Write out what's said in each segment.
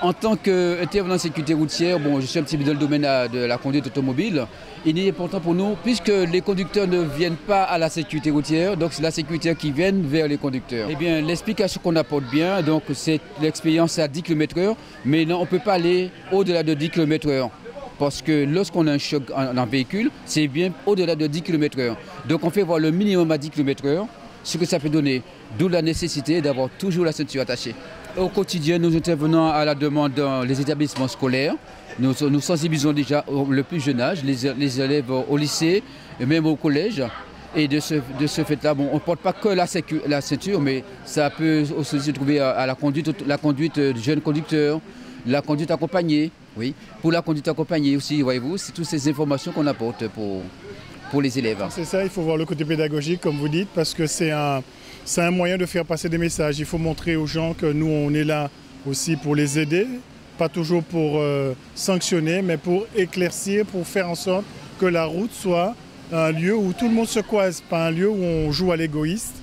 En tant qu'intervenant en sécurité routière, je suis un petit peu dans le domaine de la conduite automobile. Il est important pour nous, puisque les conducteurs ne viennent pas à la sécurité routière, donc c'est la sécurité qui vient vers les conducteurs. Eh bien, l'explication qu'on apporte bien, c'est l'expérience à 10 km/h, mais non, on ne peut pas aller au-delà de 10 km/h. Parce que lorsqu'on a un choc en, véhicule, c'est bien au-delà de 10 km/h. Donc on fait voir le minimum à 10 km/h, ce que ça peut donner. D'où la nécessité d'avoir toujours la ceinture attachée. Au quotidien, nous intervenons à la demande les établissements scolaires. Nous, sensibilisons déjà le plus jeune âge, les, élèves au lycée et même au collège. Et de ce, fait-là, bon, on ne porte pas que la, ceinture, mais ça peut aussi se trouver à, la conduite, la conduite de jeunes conducteurs, la conduite accompagnée, oui. Pour la conduite accompagnée aussi, voyez-vous, c'est toutes ces informations qu'on apporte pour, pour les élèves. C'est ça, il faut voir le côté pédagogique, comme vous dites, parce que c'est un, c'est un moyen de faire passer des messages. Il faut montrer aux gens que nous, on est là aussi pour les aider, pas toujours pour euh, sanctionner, mais pour éclaircir, pour faire en sorte que la route soit un lieu où tout le monde se croise, pas un lieu où on joue à l'égoïste.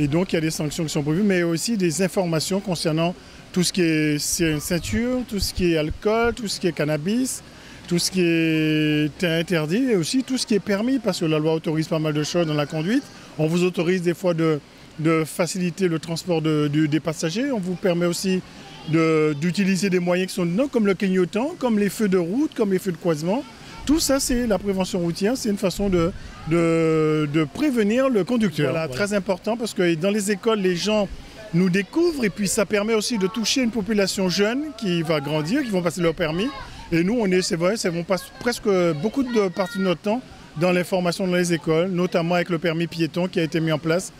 Et donc, il y a des sanctions qui sont prévues, mais aussi des informations concernant tout ce qui est ceinture, tout ce qui est alcool, tout ce qui est cannabis, tout ce qui est interdit et aussi tout ce qui est permis, parce que la loi autorise pas mal de choses dans la conduite. On vous autorise des fois de de faciliter le transport des passagers. On vous permet aussi d'utiliser des moyens qui sont non comme le clignotant, comme les feux de route, comme les feux de croisement. Tout ça, c'est la prévention routière, c'est une façon de, de, prévenir le conducteur. Voilà, très important parce que dans les écoles, les gens nous découvrent et puis ça permet aussi de toucher une population jeune qui va grandir, qui vont passer leur permis. Et nous, on est, c'est vrai, on passe presque beaucoup de partie de notre temps dans l'information dans les écoles, notamment avec le permis piéton qui a été mis en place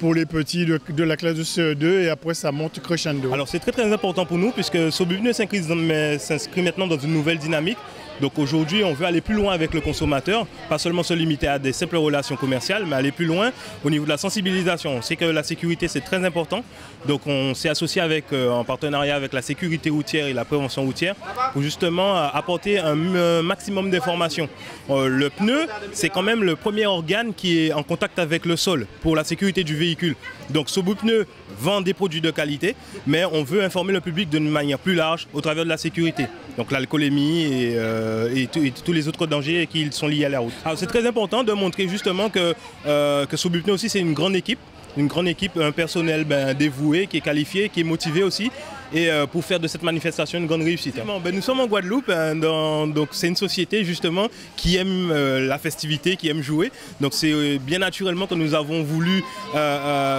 pour les petits de, la classe de CE2 et après ça monte crescendo. Alors c'est très très important pour nous puisque Sobubine s'inscrit maintenant dans une nouvelle dynamique donc aujourd'hui, on veut aller plus loin avec le consommateur, pas seulement se limiter à des simples relations commerciales, mais aller plus loin au niveau de la sensibilisation. On sait que la sécurité, c'est très important. Donc on s'est associé avec, euh, en partenariat avec la sécurité routière et la prévention routière pour justement euh, apporter un, maximum d'informations. Euh, le pneu, c'est quand même le premier organe qui est en contact avec le sol pour la sécurité du véhicule. Donc Sobu Pneu vend des produits de qualité, mais on veut informer le public d'une manière plus large au travers de la sécurité. Donc l'alcoolémie et, et, tous les autres dangers qui sont liés à la route. C'est très important de montrer justement que, euh, que aussi c'est une grande équipe une grande équipe, un personnel ben, dévoué, qui est qualifié, qui est motivé aussi, et euh, pour faire de cette manifestation une grande réussite. Ben, nous sommes en Guadeloupe, hein, donc c'est une société justement qui aime euh, la festivité, qui aime jouer. Donc c'est euh, bien naturellement que nous avons voulu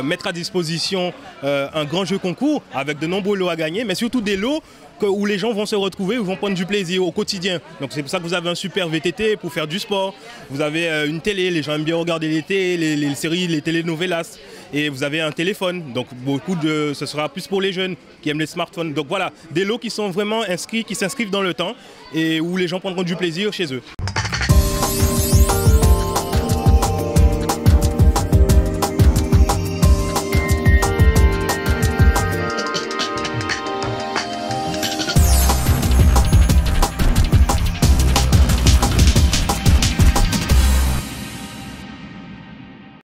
mettre à disposition un grand jeu concours avec de nombreux lots à gagner, mais surtout des lots où les gens vont se retrouver, où vont prendre du plaisir au quotidien. Donc c'est pour ça que vous avez un super VTT pour faire du sport. Vous avez une télé, les gens aiment bien regarder les, les, les séries, les télénovelas et vous avez un téléphone. Donc beaucoup de, ce sera plus pour les jeunes qui aiment les smartphones. Donc voilà, des lots qui sont vraiment inscrits, qui s'inscrivent dans le temps et où les gens prendront du plaisir chez eux.